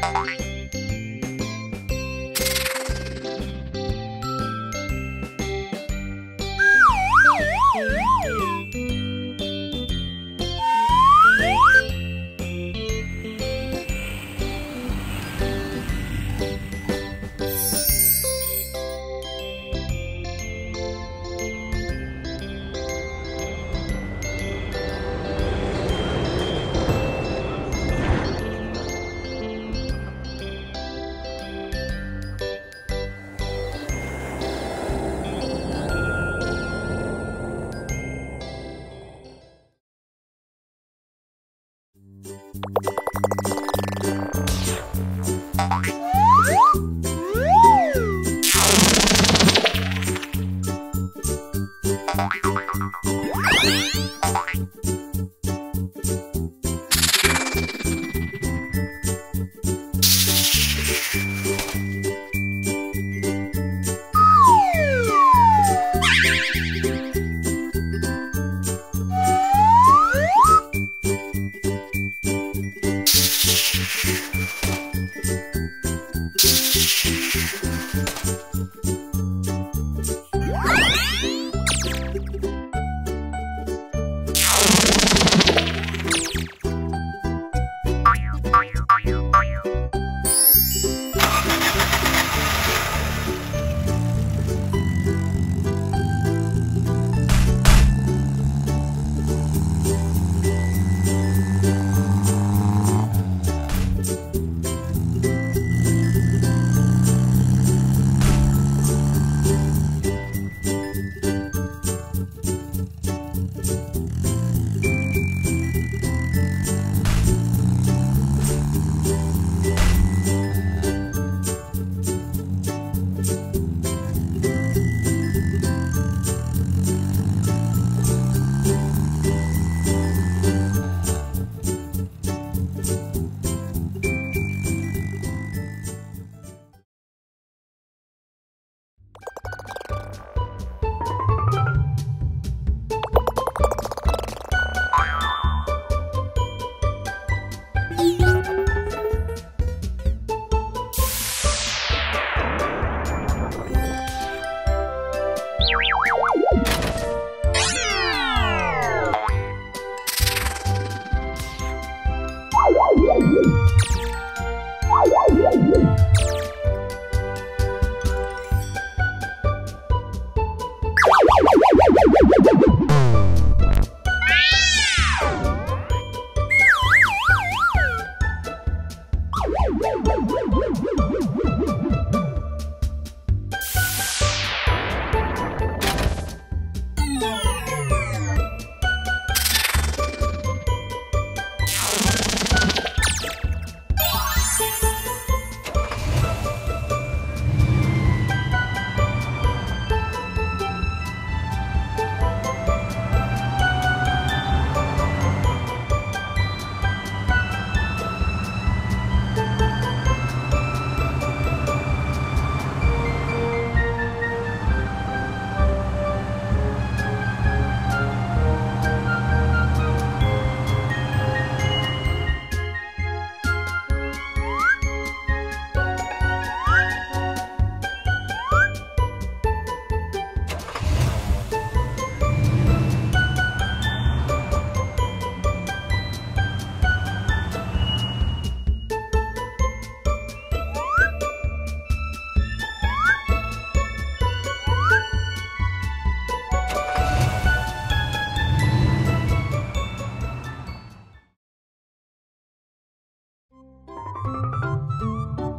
Bye. Oh. Yeah, yeah, yeah.